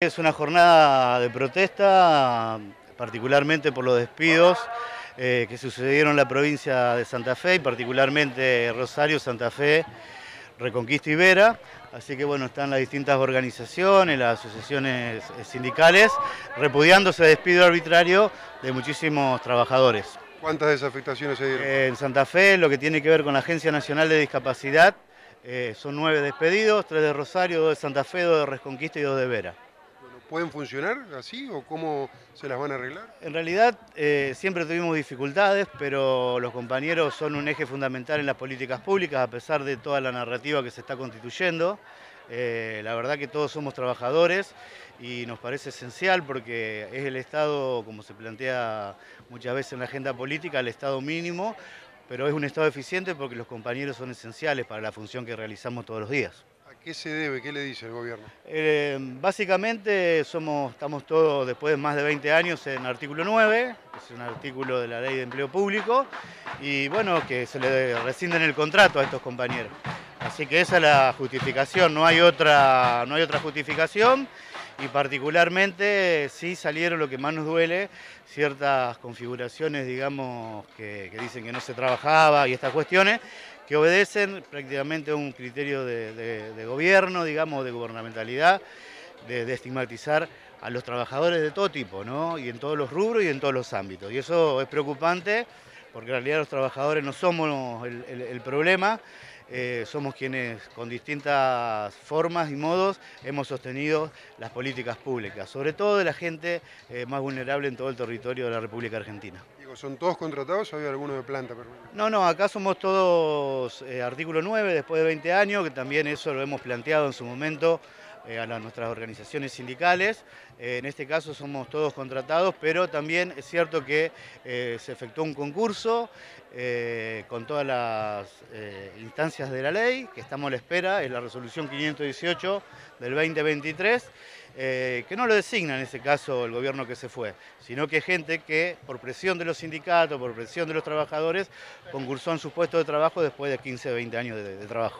Es una jornada de protesta, particularmente por los despidos eh, que sucedieron en la provincia de Santa Fe y particularmente Rosario, Santa Fe, Reconquista y Vera. Así que bueno, están las distintas organizaciones, las asociaciones sindicales, repudiando ese despido arbitrario de muchísimos trabajadores. ¿Cuántas desafectaciones se dieron? en Santa Fe, lo que tiene que ver con la Agencia Nacional de Discapacidad, eh, son nueve despedidos, tres de Rosario, dos de Santa Fe, dos de Reconquista y dos de Vera. ¿Pueden funcionar así o cómo se las van a arreglar? En realidad eh, siempre tuvimos dificultades, pero los compañeros son un eje fundamental en las políticas públicas, a pesar de toda la narrativa que se está constituyendo. Eh, la verdad que todos somos trabajadores y nos parece esencial porque es el Estado, como se plantea muchas veces en la agenda política, el Estado mínimo, pero es un Estado eficiente porque los compañeros son esenciales para la función que realizamos todos los días. ¿Qué se debe? ¿Qué le dice el gobierno? Eh, básicamente somos, estamos todos después de más de 20 años en artículo 9, que es un artículo de la ley de empleo público, y bueno, que se le rescinden el contrato a estos compañeros. Así que esa es la justificación, no hay otra, no hay otra justificación y particularmente sí salieron lo que más nos duele, ciertas configuraciones, digamos, que, dicen que no se trabajaba y estas cuestiones, que obedecen prácticamente a un criterio de, gobierno, digamos, de gubernamentalidad, de, estigmatizar a los trabajadores de todo tipo, ¿no? Y en todos los rubros y en todos los ámbitos. Y eso es preocupante porque en realidad los trabajadores no somos el, problema, eh, somos quienes con distintas formas y modos hemos sostenido las políticas públicas, sobre todo de la gente eh, más vulnerable en todo el territorio de la República Argentina. ¿son todos contratados o hay alguno de planta No, no, acá somos todos eh, artículo 9, después de 20 años, que también eso lo hemos planteado en su momento eh, a nuestras organizaciones sindicales. Eh, en este caso somos todos contratados, pero también es cierto que se efectuó un concurso con todas las instancias de la ley, que estamos a la espera, es la resolución 518 del 2023. Eh, que no lo designa en ese caso el gobierno que se fue, sino que gente que por presión de los sindicatos, por presión de los trabajadores, concursó en su puesto de trabajo después de 15 o 20 años de trabajo.